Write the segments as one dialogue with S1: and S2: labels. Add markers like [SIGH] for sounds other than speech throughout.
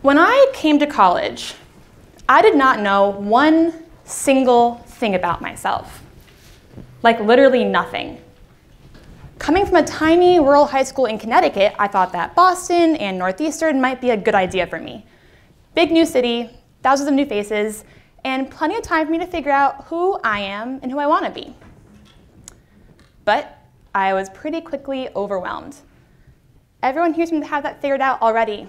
S1: When I came to college, I did not know one single thing about myself. Like literally nothing. Coming from a tiny rural high school in Connecticut, I thought that Boston and Northeastern might be a good idea for me. Big new city, thousands of new faces, and plenty of time for me to figure out who I am and who I want to be. But I was pretty quickly overwhelmed. Everyone here seemed to have that figured out already.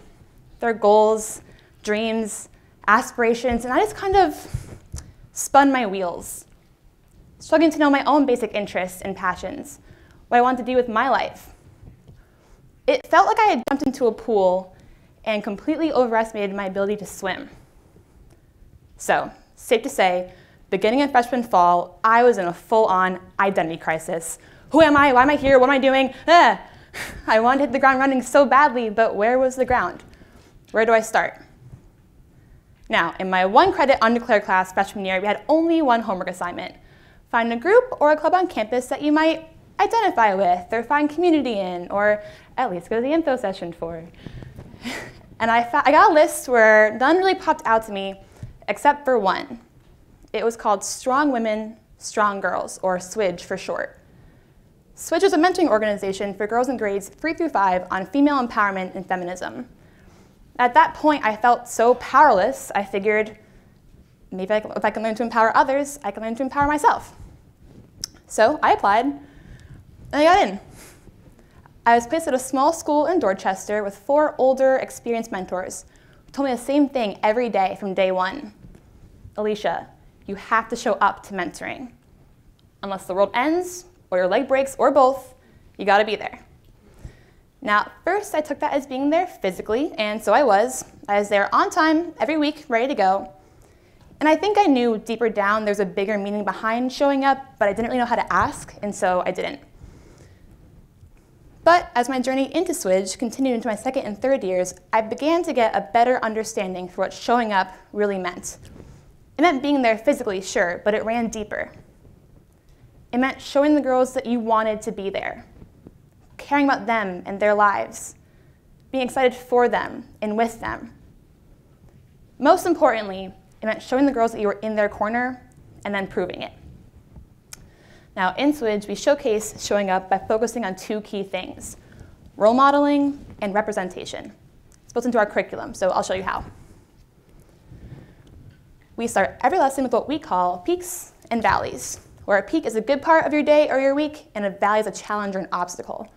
S1: Their goals, dreams, aspirations, and I just kind of spun my wheels, struggling to know my own basic interests and passions, what I wanted to do with my life. It felt like I had jumped into a pool and completely overestimated my ability to swim. So, safe to say, beginning in freshman fall, I was in a full-on identity crisis. Who am I? Why am I here? What am I doing? Ah! [SIGHS] I wanted to hit the ground running so badly, but where was the ground? Where do I start? Now, in my one credit undeclared class freshman year, we had only one homework assignment. Find a group or a club on campus that you might identify with or find community in, or at least go to the info session for. [LAUGHS] and I, I got a list where none really popped out to me except for one. It was called Strong Women, Strong Girls, or SWIDGE for short. SWIDGE is a mentoring organization for girls in grades 3 through 5 on female empowerment and feminism. At that point, I felt so powerless, I figured maybe if I can learn to empower others, I can learn to empower myself. So I applied, and I got in. I was placed at a small school in Dorchester with four older, experienced mentors who told me the same thing every day from day one. Alicia, you have to show up to mentoring. Unless the world ends, or your leg breaks, or both, you gotta be there. Now, first I took that as being there physically, and so I was. I was there on time, every week, ready to go. And I think I knew deeper down there's a bigger meaning behind showing up, but I didn't really know how to ask, and so I didn't. But as my journey into SWIDGE continued into my second and third years, I began to get a better understanding for what showing up really meant. It meant being there physically, sure, but it ran deeper. It meant showing the girls that you wanted to be there, caring about them and their lives, being excited for them and with them. Most importantly, it meant showing the girls that you were in their corner and then proving it. Now, in SWIDGE, we showcase showing up by focusing on two key things, role modeling and representation. It's built into our curriculum, so I'll show you how. We start every lesson with what we call peaks and valleys, where a peak is a good part of your day or your week, and a valley is a challenge or an obstacle.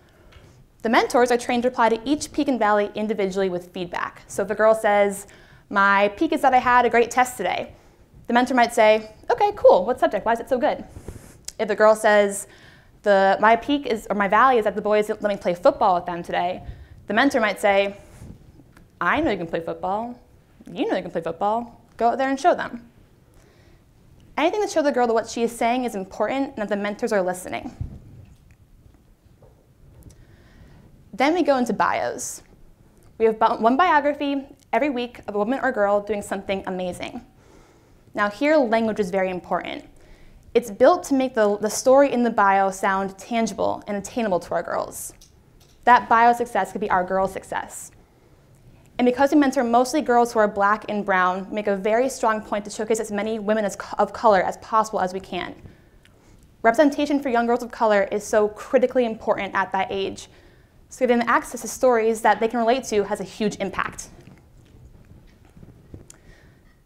S1: The mentors are trained to apply to each peak and valley individually with feedback. So if a girl says, my peak is that I had a great test today, the mentor might say, okay, cool, what subject, why is it so good? If the girl says, the, my peak is, or my valley is that the boys let me play football with them today, the mentor might say, I know you can play football, you know you can play football, Go out there and show them. Anything to show the girl that what she is saying is important and that the mentors are listening. Then we go into bios. We have one biography every week of a woman or girl doing something amazing. Now here, language is very important. It's built to make the, the story in the bio sound tangible and attainable to our girls. That bio success could be our girl success. And because we mentor mostly girls who are black and brown, make a very strong point to showcase as many women as, of color as possible as we can. Representation for young girls of color is so critically important at that age. So them access to stories that they can relate to has a huge impact.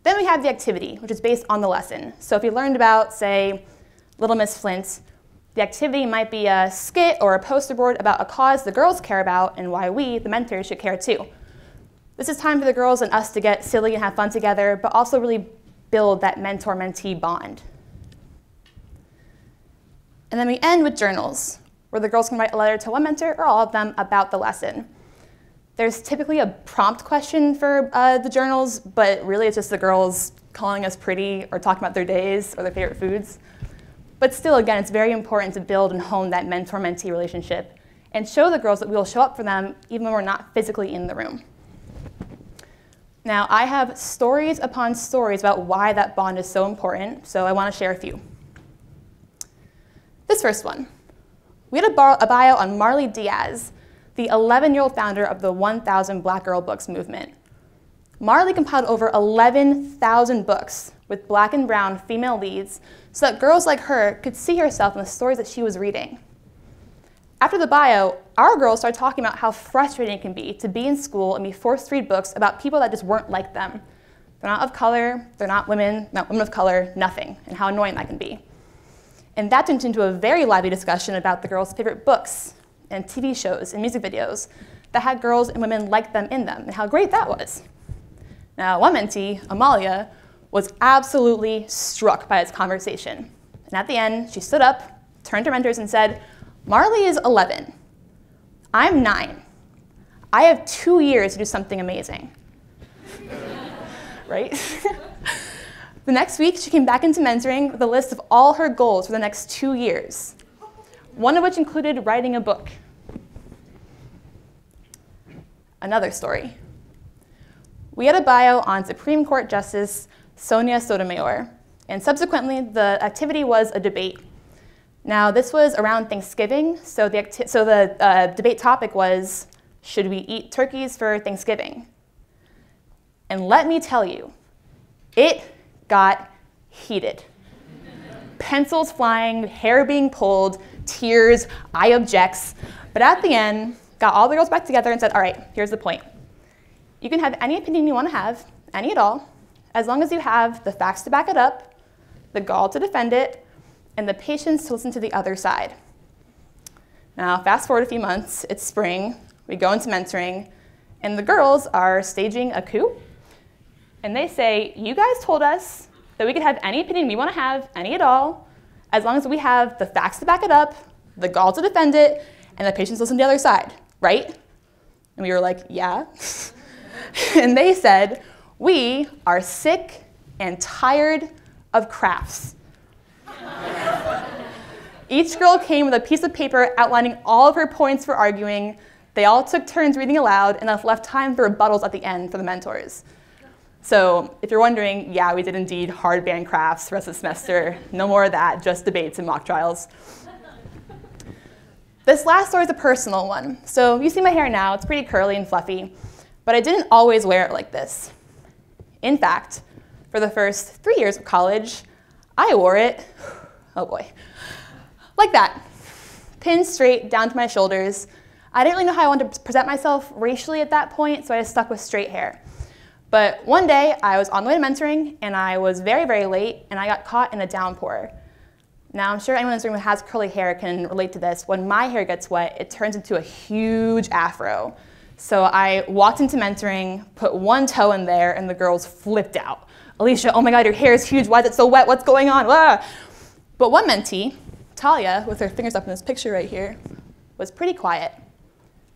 S1: Then we have the activity, which is based on the lesson. So if you learned about, say, Little Miss Flint, the activity might be a skit or a poster board about a cause the girls care about and why we, the mentors, should care too. This is time for the girls and us to get silly and have fun together, but also really build that mentor-mentee bond. And then we end with journals, where the girls can write a letter to one mentor or all of them about the lesson. There's typically a prompt question for uh, the journals, but really it's just the girls calling us pretty or talking about their days or their favorite foods. But still, again, it's very important to build and hone that mentor-mentee relationship and show the girls that we will show up for them even when we're not physically in the room. Now, I have stories upon stories about why that bond is so important, so I want to share a few. This first one. We had a, bio on Marley Dias, the 11-year-old founder of the 1,000 Black Girl Books movement. Marley compiled over 11,000 books with black and brown female leads so that girls like her could see herself in the stories that she was reading. After the bio, our girls started talking about how frustrating it can be to be in school and be forced to read books about people that just weren't like them. They're not of color, they're not women, not women of color, nothing, and how annoying that can be. And that turned into a very lively discussion about the girls' favorite books and TV shows and music videos that had girls and women like them in them, and how great that was. Now, one mentee, Amalia, was absolutely struck by this conversation. And at the end, she stood up, turned to mentors, and said, Marley is 11. I'm nine. I have two years to do something amazing. [LAUGHS] right? [LAUGHS] the next week, she came back into mentoring with a list of all her goals for the next two years, one of which included writing a book. Another story. We had a bio on Supreme Court Justice Sonia Sotomayor, and subsequently, the activity was a debate now, this was around Thanksgiving, so the, so the uh, debate topic was should we eat turkeys for Thanksgiving? And let me tell you, it got heated. Pencils flying, hair being pulled, tears, I objects. But at the end, got all the girls back together and said, all right, here's the point. You can have any opinion you want to have, any at all, as long as you have the facts to back it up, the gall to defend it, and the patience to listen to the other side. Now, fast forward a few months, it's spring, we go into mentoring, and the girls are staging a coup. And they say, You guys told us that we could have any opinion we want to have, any at all, as long as we have the facts to back it up, the gall to defend it, and the patience to listen to the other side, right? And we were like, Yeah. [LAUGHS] and they said, We are sick and tired of crafts. Each girl came with a piece of paper outlining all of her points for arguing. They all took turns reading aloud and left time for rebuttals at the end for the mentors. So if you're wondering, yeah, we did indeed hard banned crafts the rest of the semester. No more of that, just debates and mock trials. this last story is a personal one. So you see my hair now, it's pretty curly and fluffy, but I didn't always wear it like this. In fact, for the first three years of college, I wore it, oh boy, like that, pinned straight down to my shoulders. I didn't really know how I wanted to present myself racially at that point, so I just stuck with straight hair. But one day, I was on the way to mentoring, and I was very, very late, and I got caught in a downpour. Now, I'm sure anyone in this room who has curly hair can relate to this. When my hair gets wet, it turns into a huge afro. So I walked into mentoring, put one toe in there, and the girls flipped out. Alicia, oh my God, your hair is huge. Why is it so wet? What's going on? Ah. But one mentee, Talia, with her fingers up in this picture right here, was pretty quiet.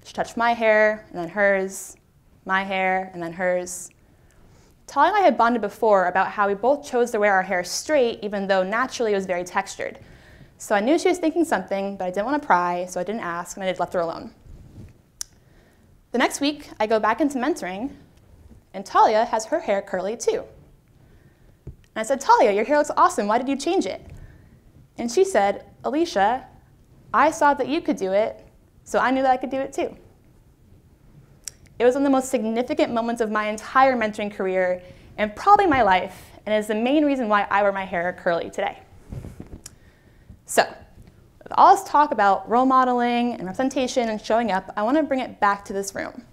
S1: She touched my hair, and then hers, my hair, and then hers. Talia and I had bonded before about how we both chose to wear our hair straight, even though naturally it was very textured. So I knew she was thinking something, but I didn't want to pry, so I didn't ask, and I just left her alone. The next week, I go back into mentoring, and Talia has her hair curly too. And I said, Talia, your hair looks awesome. Why did you change it? And she said, Alicia, I saw that you could do it, so I knew that I could do it too. It was one of the most significant moments of my entire mentoring career and probably my life, and is the main reason why I wear my hair curly today. So, with all this talk about role modeling and representation and showing up, I want to bring it back to this room.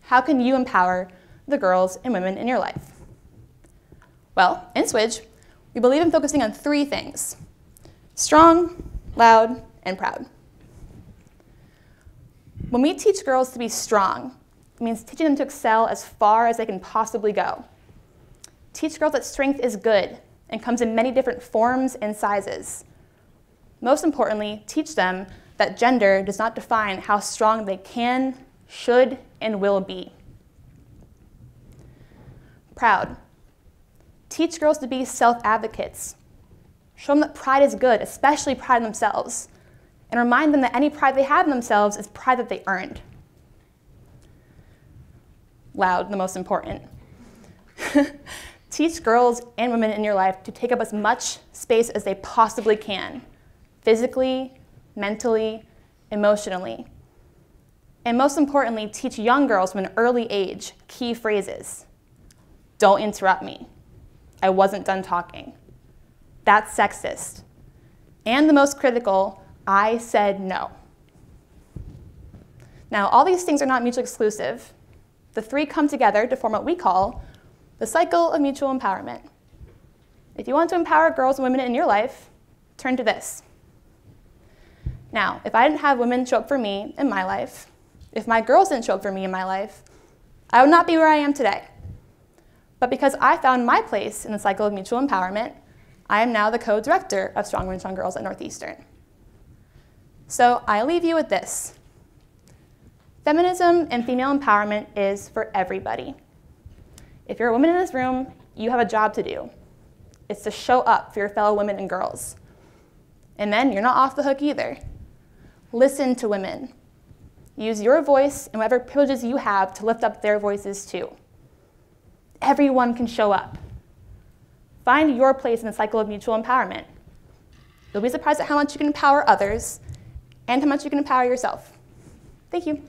S1: How can you empower the girls and women in your life? Well, in Swidge, we believe in focusing on three things strong, loud, and proud. When we teach girls to be strong, means teaching them to excel as far as they can possibly go. Teach girls that strength is good and comes in many different forms and sizes. Most importantly, teach them that gender does not define how strong they can, should, and will be. Proud. Teach girls to be self advocates, Show them that pride is good, especially pride in themselves, and remind them that any pride they have in themselves is pride that they earned. Loud, the most important. [LAUGHS] Teach girls and women in your life to take up as much space as they possibly can, physically, mentally, emotionally. And most importantly, teach young girls from an early age key phrases. Don't interrupt me. I wasn't done talking. That's sexist. And the most critical, I said no. Now, all these things are not mutually exclusive. The three come together to form what we call the cycle of mutual empowerment. If you want to empower girls and women in your life, turn to this. Now, if I didn't have women show up for me in my life, if my girls didn't show up for me in my life, I would not be where I am today. But because I found my place in the cycle of mutual empowerment, I am now the co-director of Strong Women, Strong Girls at Northeastern. So I leave you with this. Feminism and female empowerment is for everybody. If you're a woman in this room, you have a job to do. It's to show up for your fellow women and girls. And then you're not off the hook either. Listen to women. Use your voice and whatever privileges you have to lift up their voices too. Everyone can show up. Find your place in the cycle of mutual empowerment. You'll be surprised at how much you can empower others and how much you can empower yourself. Thank you.